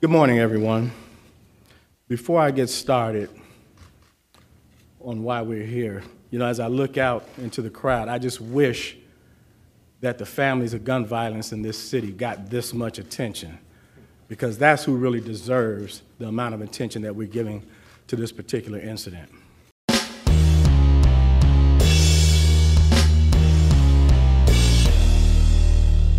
Good morning, everyone. Before I get started on why we're here, you know, as I look out into the crowd, I just wish that the families of gun violence in this city got this much attention because that's who really deserves the amount of attention that we're giving to this particular incident.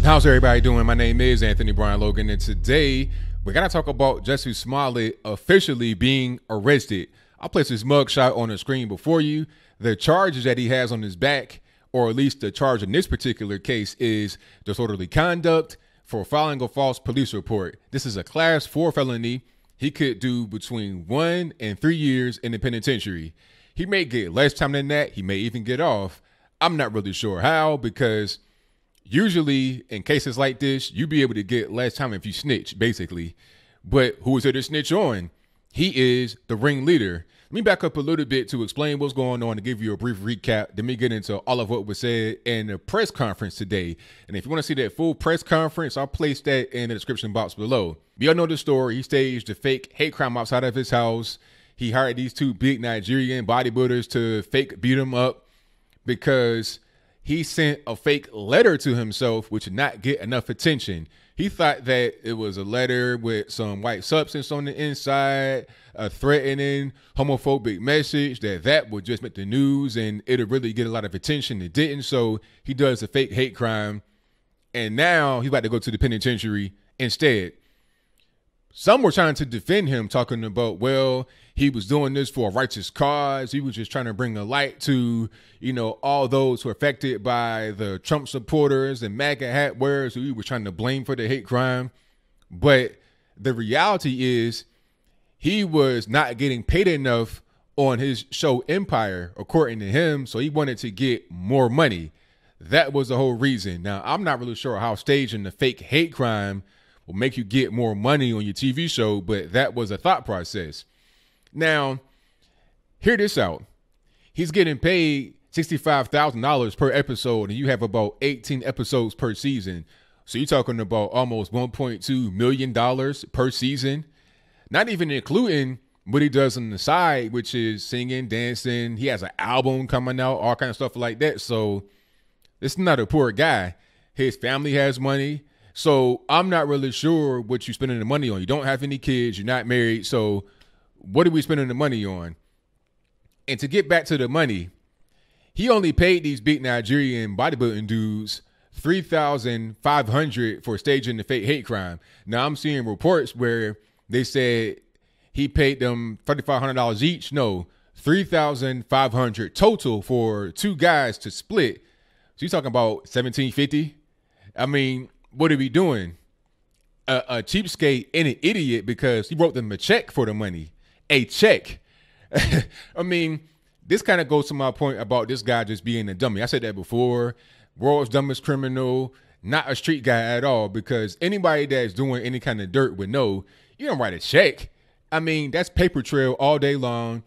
How's everybody doing? My name is Anthony Brian Logan, and today we gotta talk about Jussie Smollett officially being arrested. I'll place his mugshot on the screen before you. The charges that he has on his back, or at least the charge in this particular case, is disorderly conduct for filing a false police report. This is a class four felony. He could do between one and three years in the penitentiary. He may get less time than that. He may even get off. I'm not really sure how because usually in cases like this, you be able to get less time if you snitch, basically. But who is it to snitch on? He is the ringleader. Let me back up a little bit to explain what's going on to give you a brief recap. Then me get into all of what was said in the press conference today. And if you want to see that full press conference, I'll place that in the description box below. We all know the story. He staged a fake hate crime outside of his house. He hired these two big Nigerian bodybuilders to fake beat him up because he sent a fake letter to himself, which did not get enough attention. He thought that it was a letter with some white substance on the inside, a threatening, homophobic message, that that would just make the news and it'll really get a lot of attention. It didn't. So he does a fake hate crime. And now he's about to go to the penitentiary instead. Some were trying to defend him, talking about, well, he was doing this for a righteous cause. He was just trying to bring a light to, you know, all those who are affected by the Trump supporters and MAGA hat wearers who he was trying to blame for the hate crime. But the reality is he was not getting paid enough on his show Empire, according to him. So he wanted to get more money. That was the whole reason. Now, I'm not really sure how staging the fake hate crime will make you get more money on your TV show, but that was a thought process. Now, hear this out. He's getting paid $65,000 per episode, and you have about 18 episodes per season. So you're talking about almost $1.2 million per season. Not even including what he does on the side, which is singing, dancing. He has an album coming out, all kind of stuff like that. So this is not a poor guy. His family has money. So I'm not really sure what you're spending the money on. You don't have any kids. You're not married. So what are we spending the money on? And to get back to the money, he only paid these big Nigerian bodybuilding dudes three thousand five hundred for staging the fake hate crime. Now I'm seeing reports where they said he paid them thirty five hundred dollars each. No, three thousand five hundred total for two guys to split. So you're talking about seventeen fifty. I mean, what are we doing? A, a cheapskate and an idiot because he wrote them a check for the money a check. I mean, this kind of goes to my point about this guy just being a dummy. I said that before. World's dumbest criminal, not a street guy at all, because anybody that's doing any kind of dirt would know you don't write a check. I mean, that's paper trail all day long.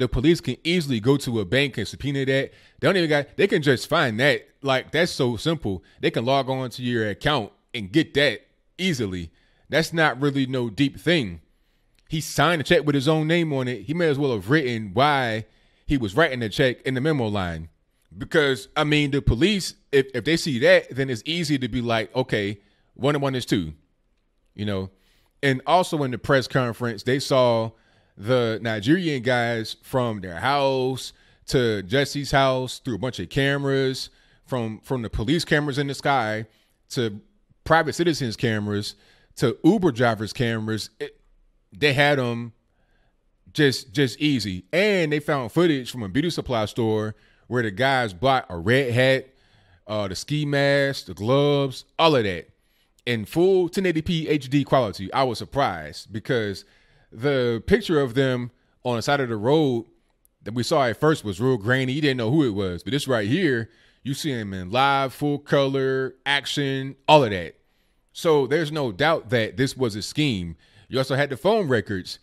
The police can easily go to a bank and subpoena that. They don't even got they can just find that. Like that's so simple. They can log on to your account and get that easily. That's not really no deep thing he signed a check with his own name on it. He may as well have written why he was writing the check in the memo line. Because I mean, the police, if, if they see that, then it's easy to be like, okay, one and one is two. You know? And also in the press conference, they saw the Nigerian guys from their house to Jussie's house through a bunch of cameras, from from the police cameras in the sky to private citizens cameras to Uber drivers cameras. It, they had them just just easy. And they found footage from a beauty supply store where the guys bought a red hat, uh, the ski mask, the gloves, all of that in full 1080p HD quality. I was surprised because the picture of them on the side of the road that we saw at first was real grainy. You didn't know who it was. But this right here, you see him in live, full color, action, all of that. So there's no doubt that this was a scheme. You also had the phone records.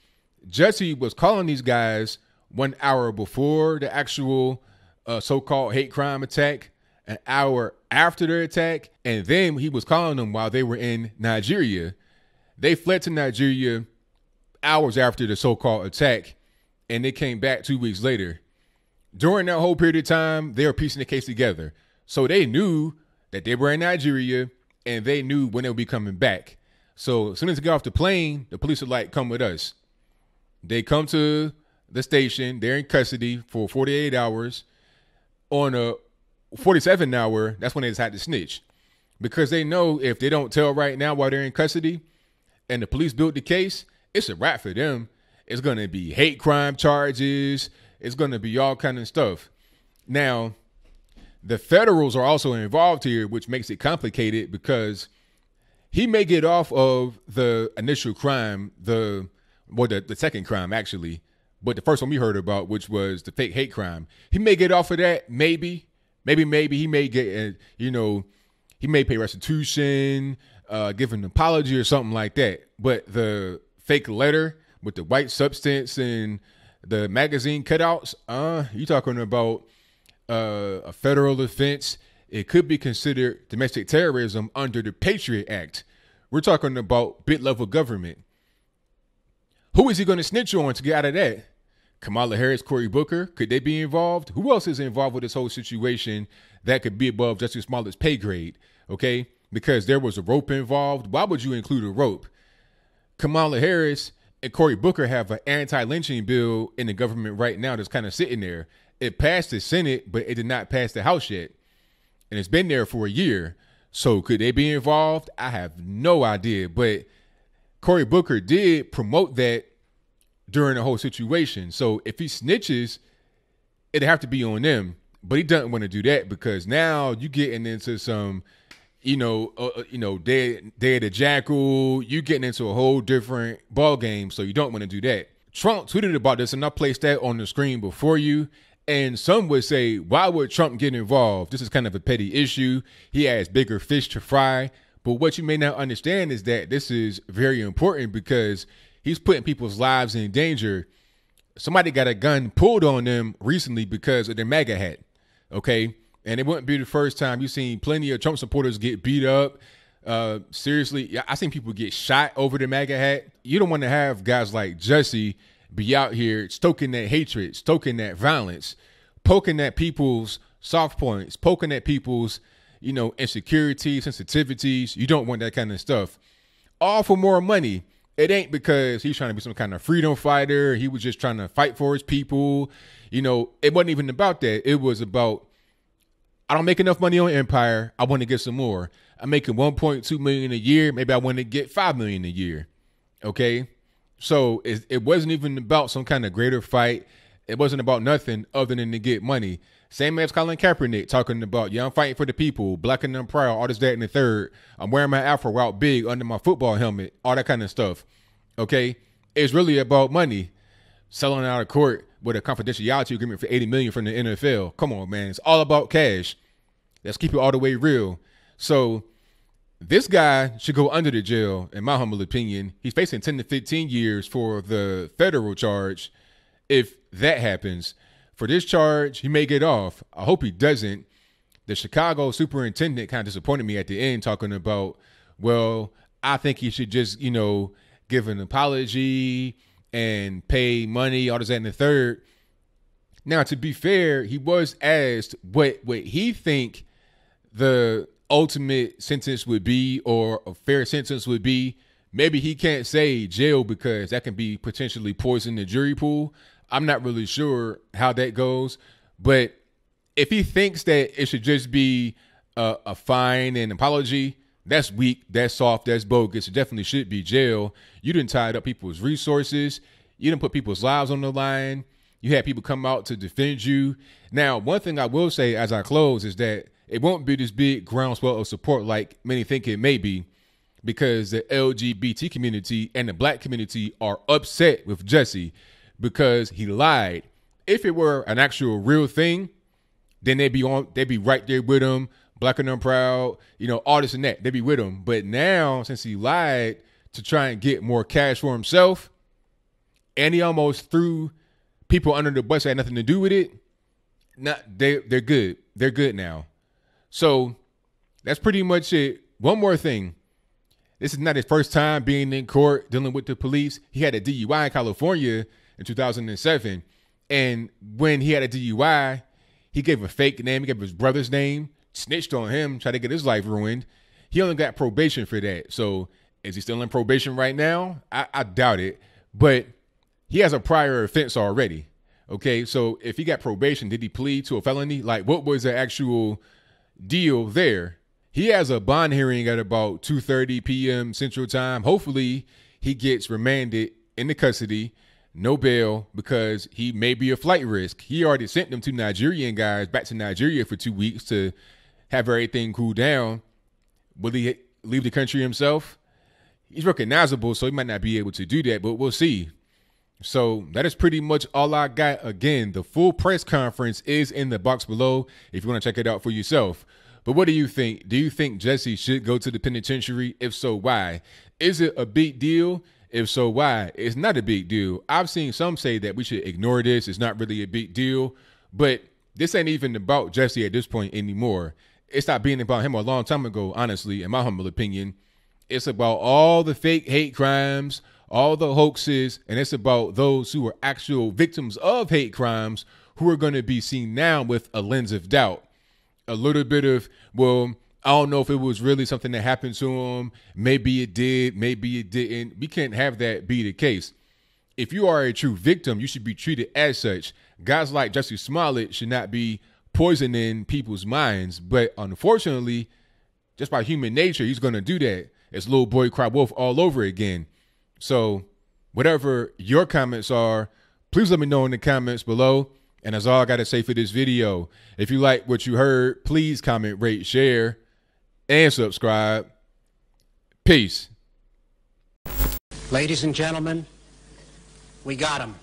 Jussie was calling these guys one hour before the actual uh, so-called hate crime attack, an hour after the attack, and then he was calling them while they were in Nigeria. They fled to Nigeria hours after the so-called attack, and they came back two weeks later. During that whole period of time, they were piecing the case together. So they knew that they were in Nigeria and they knew when they would be coming back. So as soon as they got off the plane, the police were like, come with us. They come to the station, they're in custody for 48 hours. On a 47 hour, that's when they decide to snitch. Because they know if they don't tell right now while they're in custody and the police built the case, it's a wrap for them. It's gonna be hate crime charges, it's gonna be all kind of stuff. Now, the federals are also involved here, which makes it complicated because he may get off of the initial crime, the well, the, the second crime actually, but the first one we heard about, which was the fake hate crime, he may get off of that. Maybe, maybe, maybe he may get, uh, you know, he may pay restitution, uh, give an apology or something like that. But the fake letter with the white substance and the magazine cutouts, uh, you talking about uh, a federal offense. It could be considered domestic terrorism under the Patriot Act. We're talking about bit level government. Who is he going to snitch on to get out of that? Kamala Harris, Cory Booker, could they be involved? Who else is involved with this whole situation that could be above Jussie Smollett's pay grade? Okay, because there was a rope involved. Why would you include a rope? Kamala Harris and Cory Booker have an anti-lynching bill in the government right now that's kind of sitting there. It passed the Senate, but it did not pass the House yet, and it's been there for a year. So could they be involved? I have no idea, but Cory Booker did promote that during the whole situation. So if he snitches, it'd have to be on them. But he doesn't want to do that because now you're getting into some, you know, uh, uh you know, day day of the jackal. You getting into a whole different ball game. So you don't want to do that. Trump tweeted about this, and I placed that on the screen before you. And some would say, why would Trump get involved? This is kind of a petty issue. He has bigger fish to fry. But what you may not understand is that this is very important because he's putting people's lives in danger. Somebody got a gun pulled on them recently because of their MAGA hat. Okay. And it wouldn't be the first time you've seen plenty of Trump supporters get beat up. Uh, seriously, I seen people get shot over the MAGA hat. You don't want to have guys like Jussie be out here stoking that hatred, stoking that violence, poking at people's soft points, poking at people's, you know, insecurities, sensitivities. You don't want that kind of stuff. All for more money. It ain't because he's trying to be some kind of freedom fighter. He was just trying to fight for his people. You know, it wasn't even about that. It was about I don't make enough money on Empire. I want to get some more. I'm making 1.2 million a year. Maybe I want to get 5 million a year. Okay? So it, it wasn't even about some kind of greater fight. It wasn't about nothing other than to get money. Same as Colin Kaepernick talking about, yeah, I'm fighting for the people, black and them proud, all this, that, and the third. I'm wearing my afro out big under my football helmet, all that kind of stuff. Okay? It's really about money. Selling out of court with a confidentiality agreement for 80 million from the NFL. Come on, man. It's all about cash. Let's keep it all the way real. So this guy should go under the jail, in my humble opinion. He's facing 10 to 15 years for the federal charge. If that happens, for this charge, he may get off. I hope he doesn't. The Chicago superintendent kind of disappointed me at the end, talking about, well, I think he should just, you know, give an apology and pay money, all this, that, and the third. Now, to be fair, he was asked what what he think the ultimate sentence would be or a fair sentence would be. Maybe he can't say jail because that can be potentially poison the jury pool. I'm not really sure how that goes, but if he thinks that it should just be a, a fine and apology, that's weak, that's soft, that's bogus. It definitely should be jail. You didn't tie up people's resources. You didn't put people's lives on the line. You had people come out to defend you. Now, one thing I will say as I close is that it won't be this big groundswell of support like many think it may be because the LGBT community and the black community are upset with Jussie because he lied. If it were an actual real thing, then they'd be on they'd be right there with him, black and proud, you know, all this and that. They'd be with him. But now, since he lied to try and get more cash for himself, and he almost threw people under the bus that had nothing to do with it, not they they're good. They're good now. So that's pretty much it. One more thing. This is not his first time being in court dealing with the police. He had a DUI in California in 2007. And when he had a DUI, he gave a fake name, he gave his brother's name, snitched on him, tried to get his life ruined. He only got probation for that. So is he still in probation right now? I, I doubt it. But he has a prior offense already. Okay. So if he got probation, did he plead to a felony? Like what was the actual deal there? He has a bond hearing at about 2:30 p.m. Central Time. Hopefully, he gets remanded into custody, no bail, because he may be a flight risk. He already sent them two Nigerian guys back to Nigeria for two weeks to have everything cool down. Will he leave the country himself? He's recognizable, so he might not be able to do that, but we'll see. So that is pretty much all I got. Again, the full press conference is in the box below if you want to check it out for yourself. But what do you think? Do you think Jussie should go to the penitentiary? If so, why? Is it a big deal? If so, why? It's not a big deal. I've seen some say that we should ignore this. It's not really a big deal. But this ain't even about Jussie at this point anymore. It stopped being about him a long time ago, honestly, in my humble opinion. It's about all the fake hate crimes, all the hoaxes, and it's about those who are actual victims of hate crimes who are going to be seen now with a lens of doubt. A little bit of, well, I don't know if it was really something that happened to him. Maybe it did, maybe it didn't. We can't have that be the case. If you are a true victim, you should be treated as such. Guys like Jussie Smollett should not be poisoning people's minds. But unfortunately, just by human nature, he's going to do that. It's little boy cry wolf all over again. So, whatever your comments are, please let me know in the comments below. And that's all I got to say for this video. If you like what you heard, please comment, rate, share, and subscribe. Peace. Ladies and gentlemen, we got him.